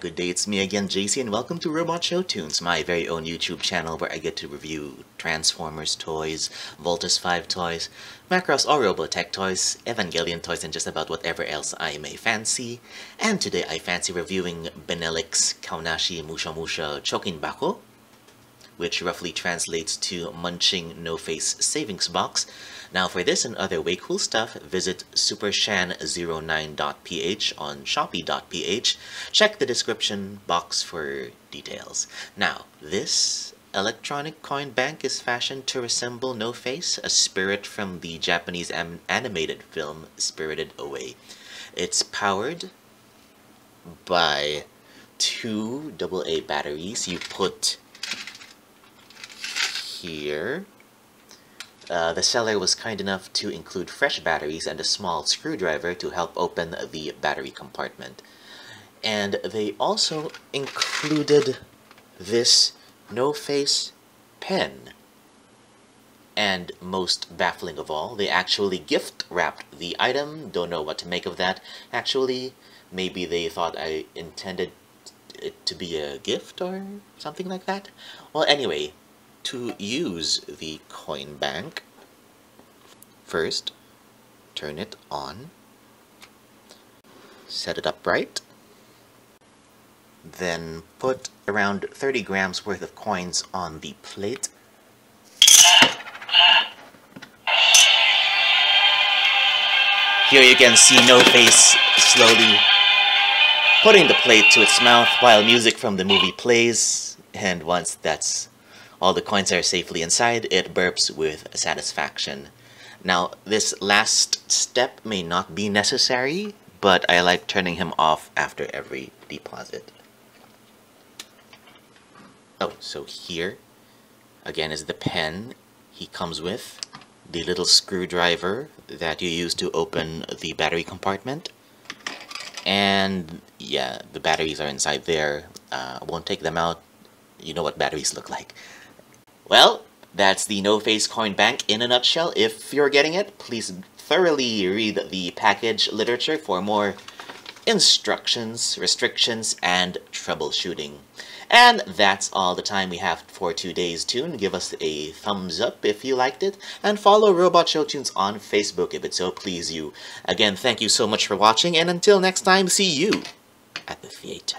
Good day, it's me again, JC, and welcome to Robot Showtunes, my very own YouTube channel where I get to review Transformers toys, Voltes 5 toys, Macross or Robotech toys, Evangelion toys, and just about whatever else I may fancy. And today I fancy reviewing Benelic's Kaonashi Musha Musha Chokin Bako, which roughly translates to Munching No Face Savings Box. Now for this and other way cool stuff, visit supershan09.ph on shopee.ph. Check the description box for details. Now, this electronic coin bank is fashioned to resemble No Face, a spirit from the Japanese animated film Spirited Away. It's powered by two AA batteries. You put here uh, the seller was kind enough to include fresh batteries and a small screwdriver to help open the battery compartment. And they also included this no-face pen. And most baffling of all, they actually gift wrapped the item. Don't know what to make of that. Actually, maybe they thought I intended it to be a gift or something like that. Well, anyway, to use the coin bank, first turn it on, set it up right, then put around 30 grams worth of coins on the plate. Here you can see No Face slowly putting the plate to its mouth while music from the movie plays, and once that's all the coins are safely inside, it burps with satisfaction. Now, this last step may not be necessary, but I like turning him off after every deposit. Oh, so here, again, is the pen he comes with, the little screwdriver that you use to open the battery compartment, and yeah, the batteries are inside there. Uh, won't take them out. You know what batteries look like. Well, that's the No Face Coin Bank in a nutshell. If you're getting it, please thoroughly read the package literature for more instructions, restrictions, and troubleshooting. And that's all the time we have for today's tune. Give us a thumbs up if you liked it, and follow Robot Showtunes on Facebook if it so please you. Again, thank you so much for watching, and until next time, see you at the theater.